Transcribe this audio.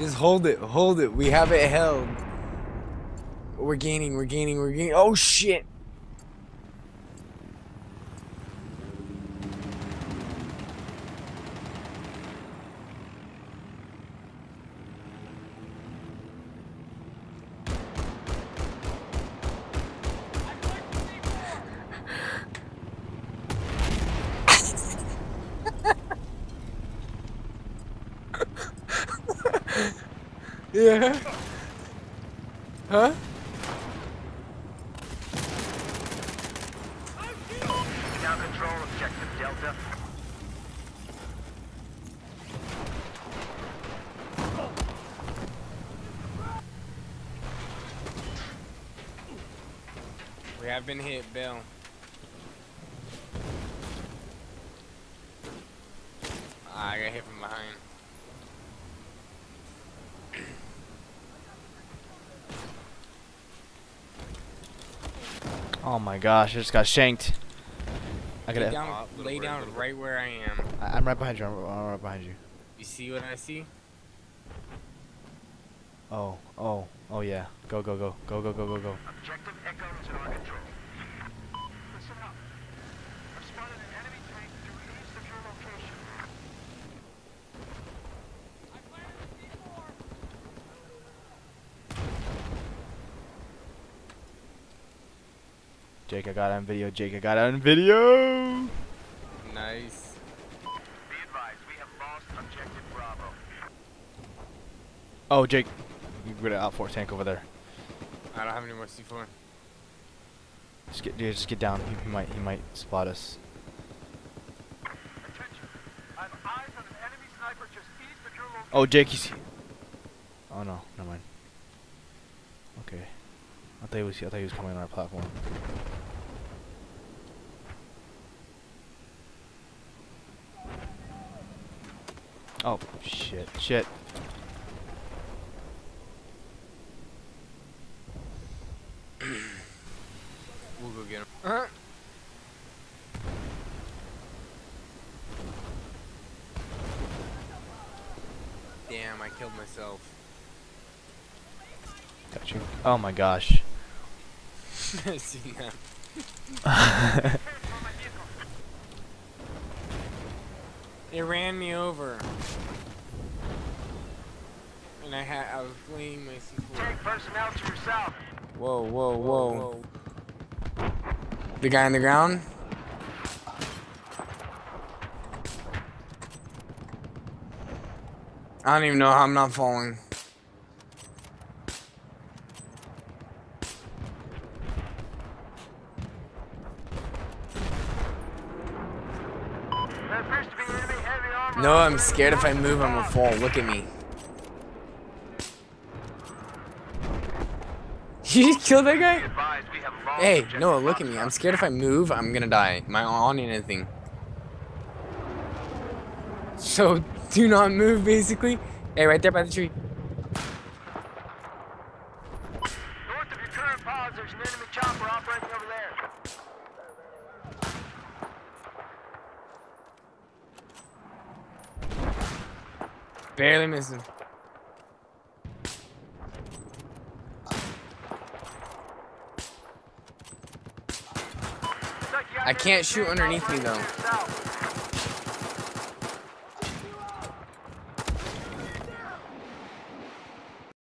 Just hold it, hold it. We have it held. We're gaining, we're gaining, we're gaining. Oh shit! Yeah. Huh? Now control objective Delta. We have been hit, Bill. Ah, I got hit from behind. Oh my gosh, I just got shanked. I gotta. down, lay down right where I am. I- I'm right behind you. I'm I'm right behind you. You see what I see? Oh, oh, oh yeah. Go, go, go, go, go, go, go, go. Objective Echo is in control. Listen up. I've spotted an enemy tank due east of your location. Jake, I got it on video. Jake, I got it on video. Nice. Be advised, we have lost objective Bravo. Oh, Jake, you got an out outforce tank over there. I don't have any more C4. Just get, dude, just get down. He, he might, he might spot us. Attention. I have eyes on an enemy sniper just east of your location. Oh, Jake, he's. Oh no, never mind. Okay, I thought he was. I thought he was coming on our platform. Oh shit! Shit! We'll go get him. Uh-huh. Damn, I killed myself. Got you. Oh my gosh. I see that. It ran me over. And I had I was fleeing my C4. Take personnel to your south. Whoa, whoa, whoa. The guy on the ground? I don't even know how I'm not falling. There appears to be enemy heavy armor. No, I'm scared if I move, I'm gonna fall. Look at me. You just killed that guy? Hey, Noah, look at me. I'm scared if I move, I'm gonna die. Am I on anything? So, do not move, basically. Hey, right there by the tree. North of your current pause, there's an enemy chopper operating over there. Barely missing. I can't shoot underneath me, though.